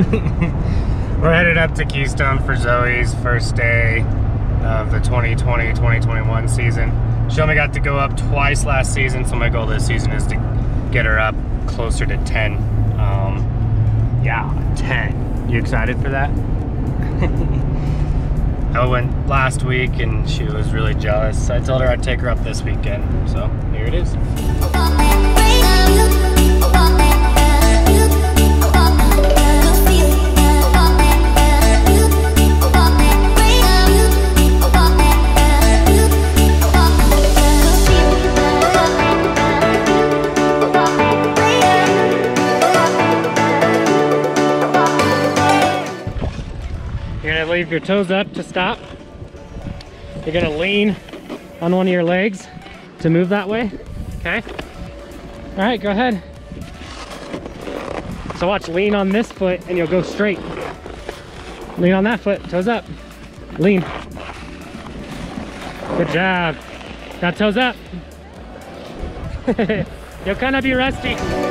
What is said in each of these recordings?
We're headed up to Keystone for Zoie's first day of the 2020-2021 season. She only got to go up twice last season, so my goal this season is to get her up closer to 10. Um, yeah, 10. You excited for that? I went last week and she was really jealous. I told her I'd take her up this weekend, so here it is. Leave your toes up to stop. You're gonna lean on one of your legs to move that way, okay? All right, go ahead. So watch, lean on this foot and you'll go straight. Lean on that foot, toes up. Lean. Good job. Got toes up. you'll kind of be rusty.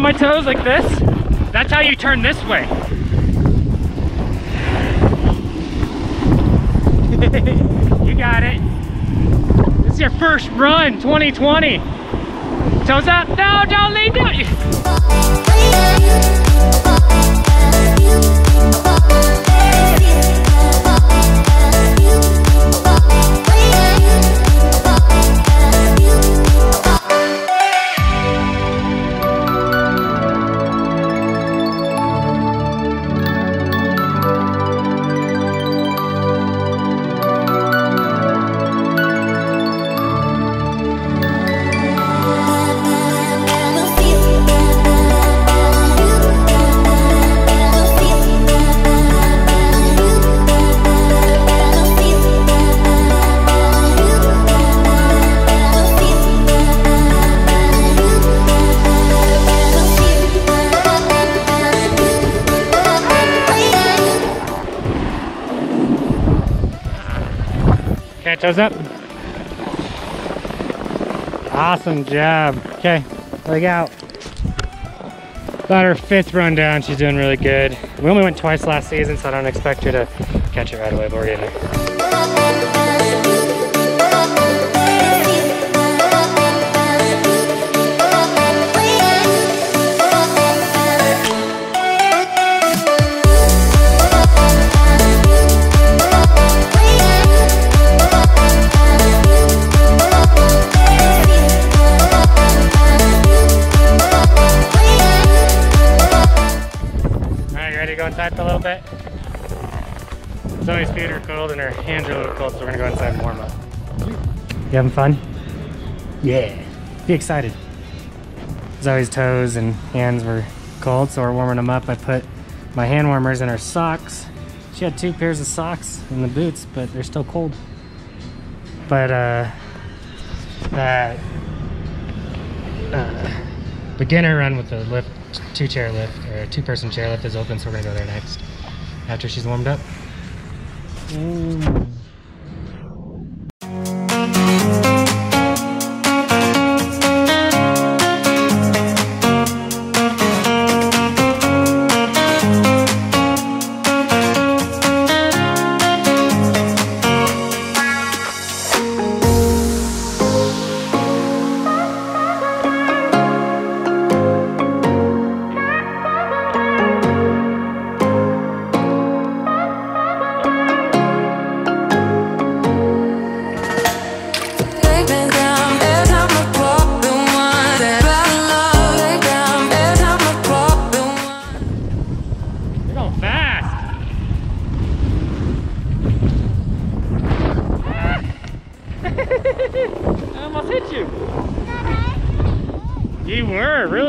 On my toes like this? That's how you turn this way. you got it. This is your first run, 2020. Toes up, no, don't lean down. Okay, toes up. Awesome job. Okay, leg out. About her fifth run down, she's doing really good. We only went twice last season, so I don't expect her to catch it right away, but we're getting there. You having fun? Yeah. Be excited. Zoie's toes and hands were cold, so we're warming them up. I put my hand warmers in her socks. She had two pairs of socks in the boots, but they're still cold. But uh, that uh, beginner run with the lift, two chair lift or two person chair lift is open, so we're gonna go there next after she's warmed up.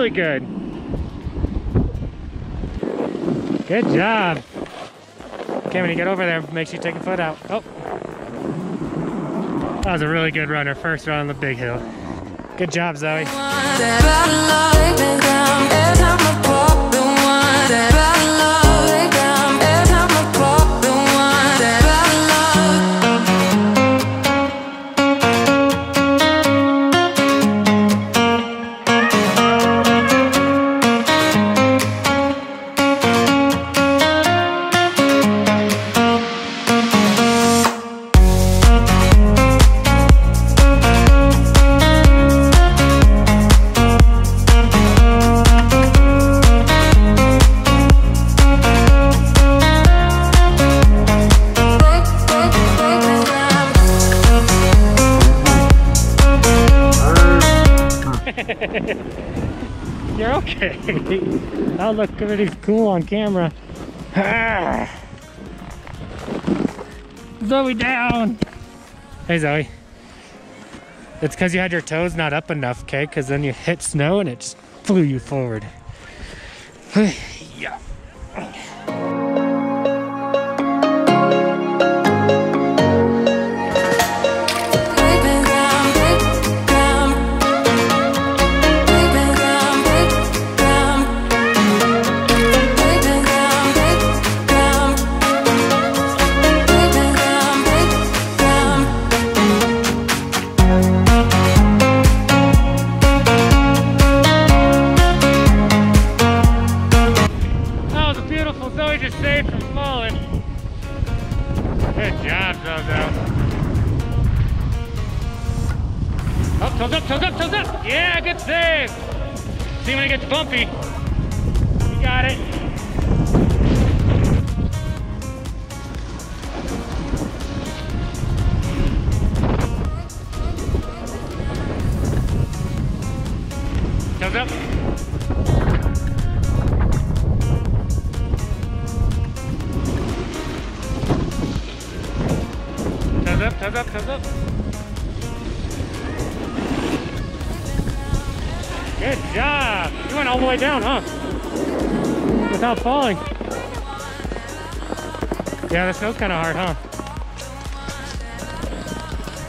Really good. Good job. Okay, when you get over there, make sure you take a foot out. Oh. That was a really good runner. First run on the big hill. Good job, Zoie. That'll look pretty cool on camera. Zoie down. Hey Zoie. It's because you had your toes not up enough, okay? Because then you hit snow and it just flew you forward. yeah. Bumpy. Way down, huh? Without falling. Yeah, the snow's kind of hard, huh?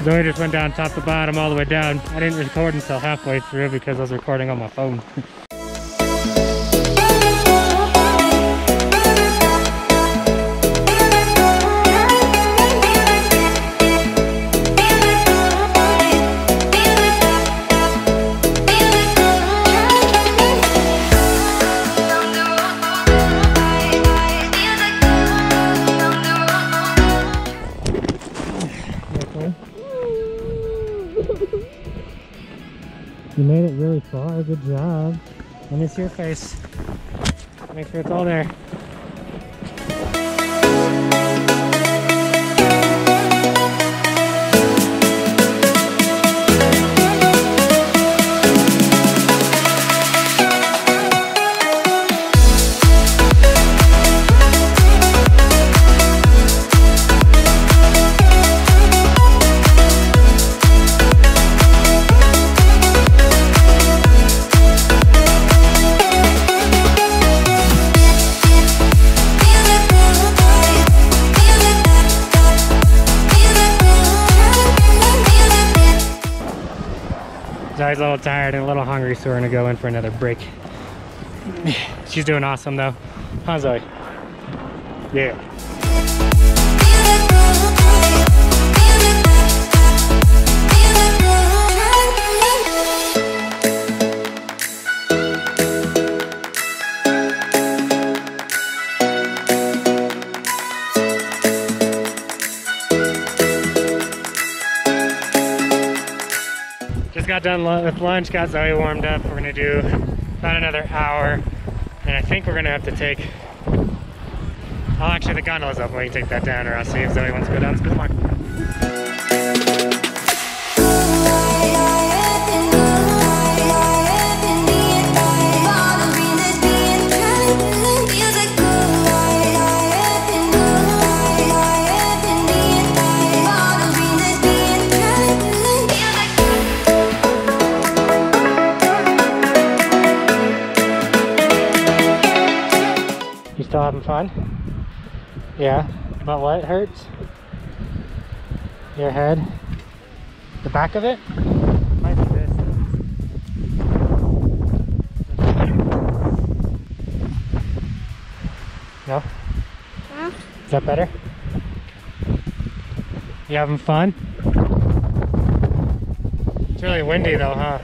Zoie just went down top to bottom all the way down. I didn't record until halfway through because I was recording on my phone. You made it really far. Good job. Let me see your face. Make sure it's all there. So we're gonna go in for another break. She's doing awesome though. Huh, Zoie? Yeah. Got done with lunch, got Zoie warmed up. We're gonna do about another hour, and I think we're gonna have to take. Oh, actually, the gondola's up. We can take that down, or I'll see if Zoie wants to go down. Having fun? Yeah. But what hurts? Your head? The back of it? Might be this. No? Huh? Is that better? You having fun? It's really windy though, huh?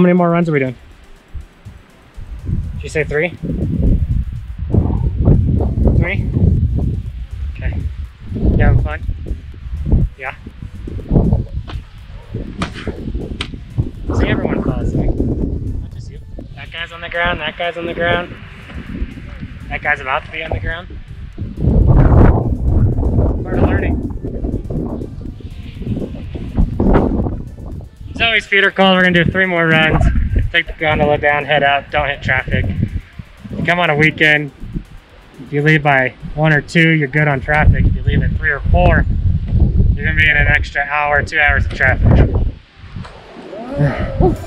How many more runs are we doing? Did you say three? Three? Okay. You having fun? Yeah. See everyone asleep. Not just you. That guy's on the ground, that guy's on the ground. That guy's about to be on the ground. Part of learning. Feet are cold. We're gonna do three more runs. Take the gondola down, head out, don't hit traffic. You come on a weekend, if you leave by one or two, you're good on traffic. If you leave at three or four, you're gonna be in an extra hour, two hours of traffic.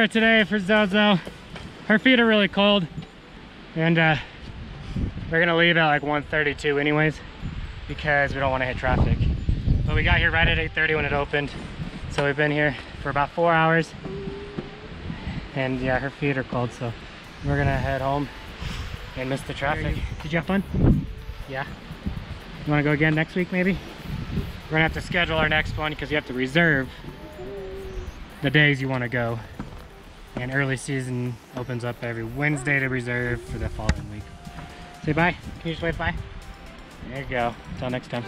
for today for Zozo. Her feet are really cold, and uh, we're gonna leave at like 1:32 anyways, because we don't want to hit traffic. But we got here right at 8:30 when it opened, so we've been here for about four hours. And yeah, her feet are cold, so we're gonna head home and miss the traffic. Did you have fun? Yeah. You want to go again next week, maybe? We're gonna have to schedule our next one because you have to reserve the days you want to go. And early season opens up every Wednesday to reserve for the following week. Say bye. Can you just wave bye? There you go. Until next time.